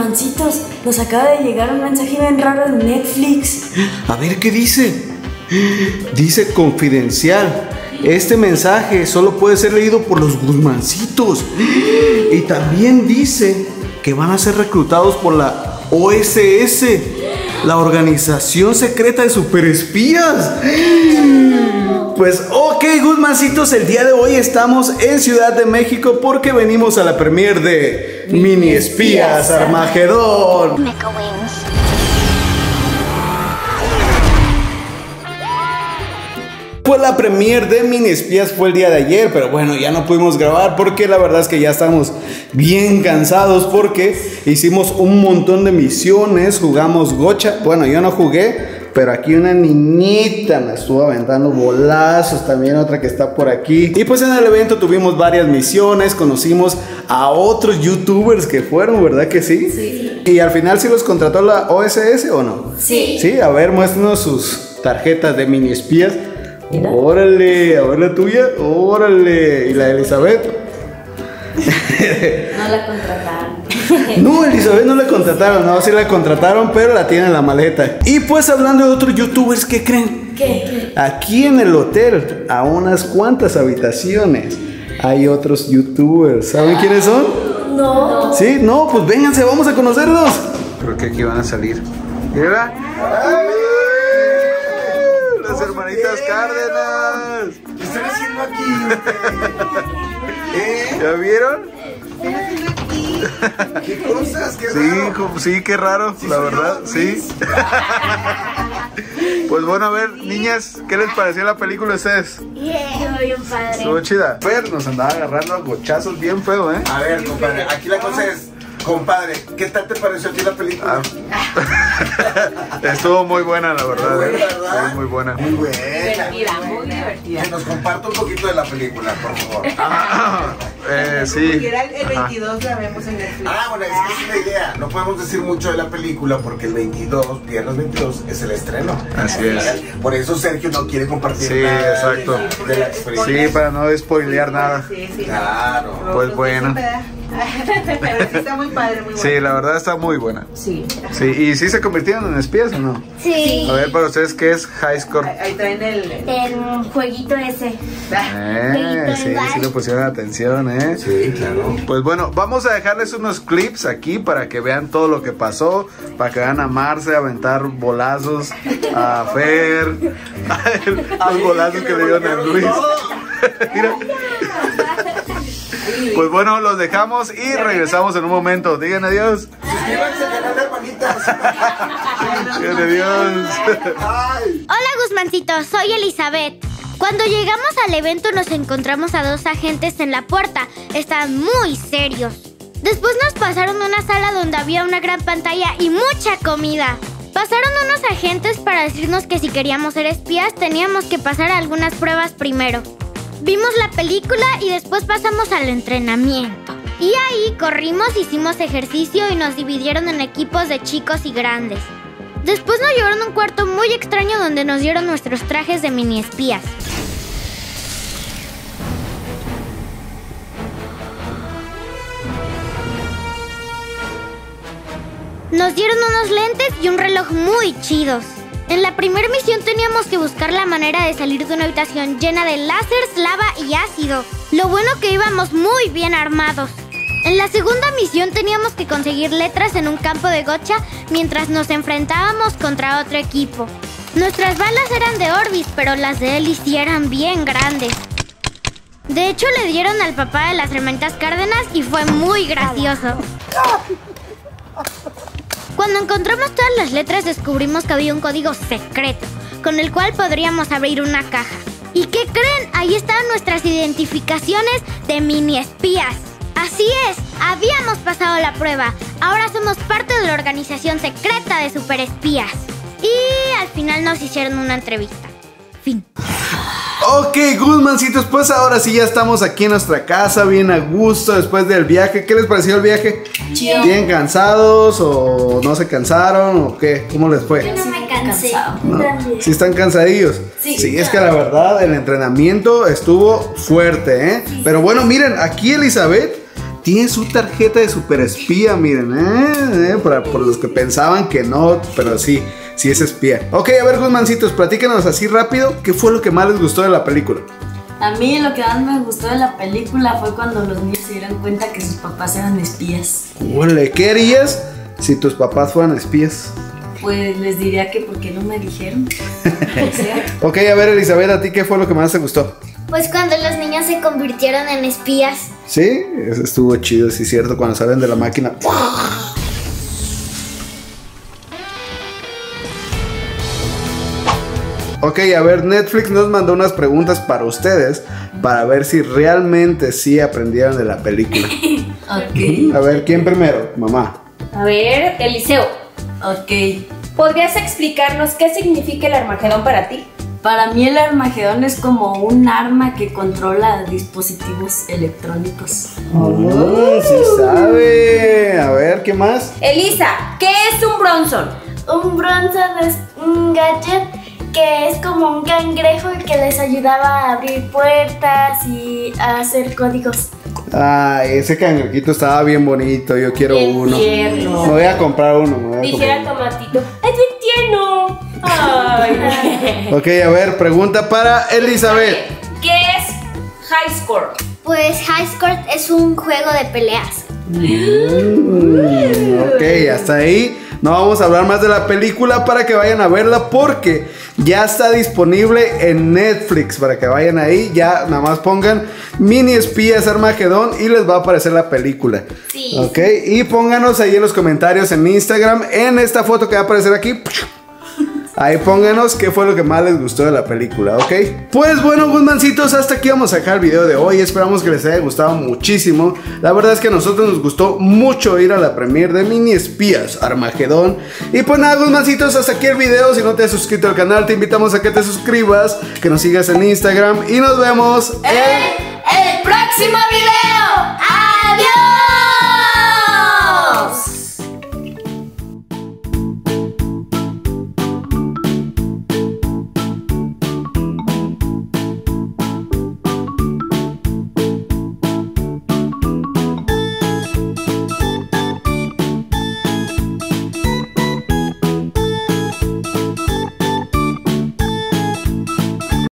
Guzmancitos, nos acaba de llegar un mensaje bien raro en Netflix. A ver qué dice. Dice confidencial. Este mensaje solo puede ser leído por los Guzmancitos. Y también dice que van a ser reclutados por la OSS, la Organización Secreta de Superespías. Pues ok, Guzmancitos, el día de hoy estamos en Ciudad de México porque venimos a la premier de Mini Espías Armagedón. Pues la premier de Mini Espías fue el día de ayer, pero bueno, ya no pudimos grabar porque la verdad es que ya estamos bien cansados porque hicimos un montón de misiones, jugamos gocha. Bueno, yo no jugué, pero aquí una niñita me estuvo aventando bolazos, también otra que está por aquí. Y pues en el evento tuvimos varias misiones, conocimos a otros youtubers que fueron, ¿verdad que sí? Sí. Y al final sí los contrató la OSS o no? Sí. Sí, a ver, muéstranos sus tarjetas de mini espías. Órale, a ver la tuya, órale. ¿Y la de Elizabeth? No la contrataron. No, Elizabeth no la contrataron, no, sí la contrataron, pero la tiene en la maleta. Y pues hablando de otros youtubers, ¿qué creen? ¿Qué? Aquí en el hotel, a unas cuantas habitaciones, hay otros youtubers. ¿Saben quiénes son? No. ¿Sí? No, pues vénganse, vamos a conocerlos. Creo que aquí van a salir. ¿Mira? Las hermanitas Cárdenas. ¿Qué están haciendo aquí? ¿Eh? ¿Ya vieron? ¿Qué cosas? ¿Qué Sí, raro? sí, qué raro, ¿Sí la verdad, yo, sí. Pues bueno, a ver, niñas, ¿qué les pareció la película a ustedes? Yeah. bien padre. Estuvo chida. Fer nos andaba agarrando a gochazos bien feo, ¿eh? A ver, compadre, aquí la cosa es, compadre, ¿qué tal te pareció a ti la película? Estuvo muy buena, la verdad, Muy ¿eh? buena, ¿verdad? Muy, muy buena. Muy buena. Divertida, muy divertida. Que nos comparta un poquito de la película, por favor. Eh, Y sí. era el, el Ajá. 22 la vemos en Netflix. Ah, bueno, es que es una idea. No podemos decir mucho de la película porque el 22, viernes 22, es el estreno. Así es. Por eso Sergio no quiere compartir Sí, nada exacto. de la experiencia. Sí, para no spoilear nada. Sí, sí. Claro. Pues bueno. Pero sí está muy padre, muy bueno. Sí, la verdad está muy buena. Sí. Sí, ¿y sí se convirtieron en espías o no? Sí. A ver, para ustedes, ¿qué es High Score? Ahí, ahí traen el. El jueguito ese. Eh, sí, sí le pusieron atención, ¿eh? Sí, claro. Pues bueno, vamos a dejarles unos clips aquí para que vean todo lo que pasó, para que vean a Marce aventar bolazos, a Fer, los bolazos que le dieron a Luis. Mira. Pues bueno, los dejamos y regresamos en un momento. Digan adiós. Suscríbanse al canal de hermanitas. Digan adiós. Hola Guzmancito, soy Elizabeth. Cuando llegamos al evento nos encontramos a dos agentes en la puerta. Estaban muy serios. Después nos pasaron a una sala donde había una gran pantalla y mucha comida. Pasaron unos agentes para decirnos que si queríamos ser espías teníamos que pasar algunas pruebas primero. Vimos la película y después pasamos al entrenamiento. Y ahí corrimos, hicimos ejercicio y nos dividieron en equipos de chicos y grandes. Después nos llevaron a un cuarto muy extraño donde nos dieron nuestros trajes de mini espías. Nos dieron unos lentes y un reloj muy chidos. En la primera misión teníamos que buscar la manera de salir de una habitación llena de láseres, lava y ácido. Lo bueno que íbamos muy bien armados. En la segunda misión teníamos que conseguir letras en un campo de gocha mientras nos enfrentábamos contra otro equipo. Nuestras balas eran de Orbis, pero las de Ellie sí eran bien grandes. De hecho, le dieron al papá de las hermanitas Cárdenas y fue muy gracioso. Cuando encontramos todas las letras descubrimos que había un código secreto con el cual podríamos abrir una caja. ¿Y qué creen? Ahí estaban nuestras identificaciones de mini espías. Así es, habíamos pasado la prueba. Ahora somos parte de la organización secreta de superespías. Y al final nos hicieron una entrevista. Fin. Ok, Guzmancitos, pues ahora sí ya estamos aquí en nuestra casa, bien a gusto después del viaje. ¿Qué les pareció el viaje? Chido. ¿Bien cansados o no se cansaron o qué? ¿Cómo les fue? No me cansé. ¿No? ¿Sí están cansadillos? Sí. es que la verdad el entrenamiento estuvo fuerte, ¿eh? Pero bueno, miren, aquí Elizabeth tiene su tarjeta de super espía, miren, ¿eh? ¿eh? Para, por los que pensaban que no, pero sí, sí es espía. Ok, a ver, Guzmancitos, platícanos así rápido, ¿qué fue lo que más les gustó de la película? A mí lo que más me gustó de la película fue cuando los niños se dieron cuenta que sus papás eran espías. Ole, ¿qué harías si tus papás fueran espías? Pues les diría que por qué no me dijeron. O sea, Ok, a ver, Elizabeth, ¿a ti qué fue lo que más te gustó? Pues cuando los niños se convirtieron en espías. Sí, eso estuvo chido, sí, cierto, cuando salen de la máquina. Ok, a ver, Netflix nos mandó unas preguntas para ustedes para ver si realmente sí aprendieron de la película. ok, A ver, ¿quién primero? Mamá. A ver, Eliseo, ok. ¿podrías explicarnos qué significa el Armagedón para ti? Para mí el Armagedón es como un arma que controla dispositivos electrónicos. Mm, sí sabe. A ver, ¿qué más? Elisa, ¿qué es un Bronson? Un Bronson es un gadget que es como un cangrejo y que les ayudaba a abrir puertas y a hacer códigos. Ay, ese cangrejito estaba bien bonito, yo quiero Bien uno. tierno. Me voy a comprar uno, me voy a Dijera comprar Tomatito, ¡es bien tierno! Ay. Ok, a ver, pregunta para Elizabeth. ¿Qué es High Score? Pues High Score es un juego de peleas. Mm, ok, hasta ahí. No vamos a hablar más de la película para que vayan a verla porque ya está disponible en Netflix. Para que vayan ahí, ya nada más pongan mini espías Armagedón y les va a aparecer la película. Sí. Ok, y pónganos ahí en los comentarios en Instagram, en esta foto que va a aparecer aquí. Ahí pónganos qué fue lo que más les gustó de la película, ¿ok? Pues bueno, Guzmancitos, hasta aquí vamos a dejar el video de hoy. Esperamos que les haya gustado muchísimo. La verdad es que a nosotros nos gustó mucho ir a la premiere de Mini Espías Armagedón. Y pues nada, Guzmancitos, hasta aquí el video. Si no te has suscrito al canal, te invitamos a que te suscribas, que nos sigas en Instagram y nos vemos en... ¡El próximo video! ¡Adiós!